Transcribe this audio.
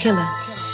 Killer.